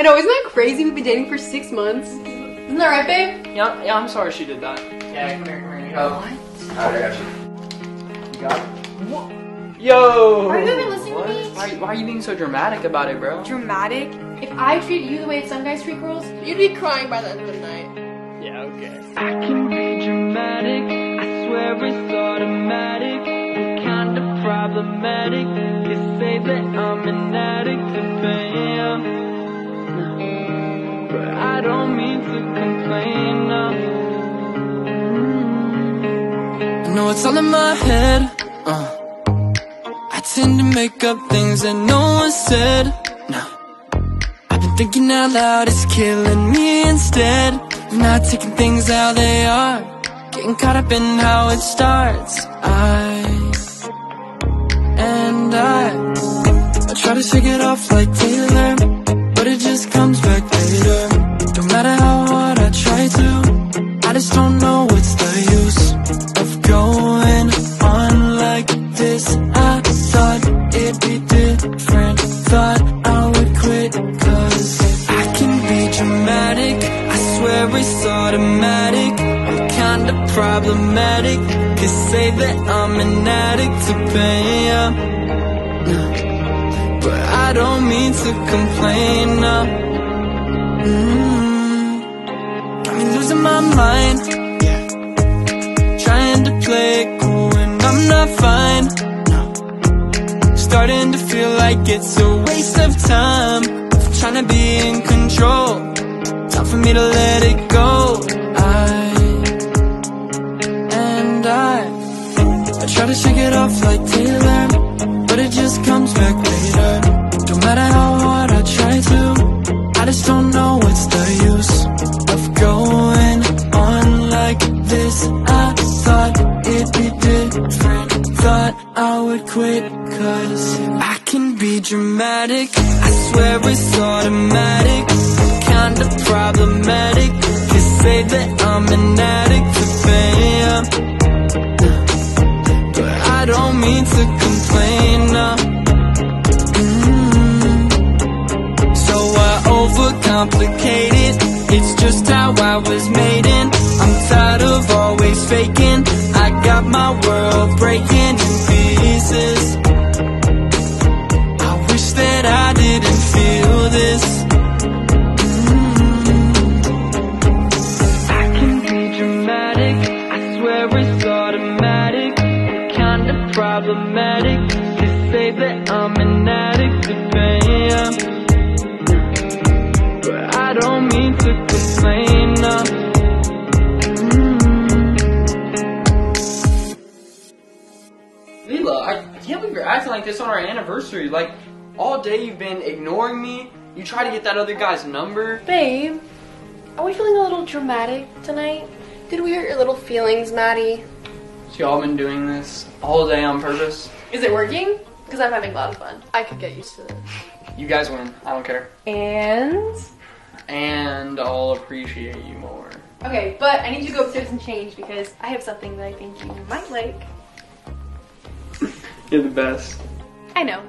I know, isn't that crazy? We've been dating for six months. Isn't that right, babe? Yeah, yeah, I'm sorry she did that. Yeah, come here, come here. Oh. What? Alright, I got you. You got it? What? Yo! Are you even listening to me? Why, why are you being so dramatic about it, bro? Dramatic? If I treated you the way some guys treat girls, you'd be crying by the end of the night. Yeah, okay. I can be dramatic, I swear it's automatic. We're kind of problematic. You say that I'm an addict to fame. But I don't mean to complain. I know it's all in my head. Uh. I tend to make up things that no one said. No. I've been thinking out loud, it's killing me instead. of Not taking things how they are. Getting caught up in how it starts. I and I. I try to shake it off like Taylor, don't know what's the use of going on like this. I thought it'd be different, thought I would quit, cause I can be dramatic. I swear it's automatic. I'm kinda problematic. Could say that I'm an addict to pain. But I don't mean to complain now. Mm. My mind. Trying to play it cool when I'm not fine. Starting to feel like it's a waste of time. Trying to be in control. Time for me to let it go. I would quit, cause I can be dramatic. I swear it's automatic, kinda problematic. You say that I'm an addict to fame. But I don't mean to complain. Mm. So I overcomplicate it. It's just how I was made in. I'm tired of always faking. I got my world breaking problematic. To say that I'm an addict to fame. But I don't mean to complain now. Leela, I, I can't believe you're acting like this on our anniversary. Like, all day you've been ignoring me. You try to get that other guy's number. Babe, are we feeling a little dramatic tonight? Did we hurt your little feelings, Matty? So y'all been doing this all day on purpose. Is it working? Because I'm having a lot of fun. I could get used to this. You guys win. I don't care. And? And I'll appreciate you more. Okay, but I need you to go upstairs and change because I have something that I think you might like. You're the best. I know.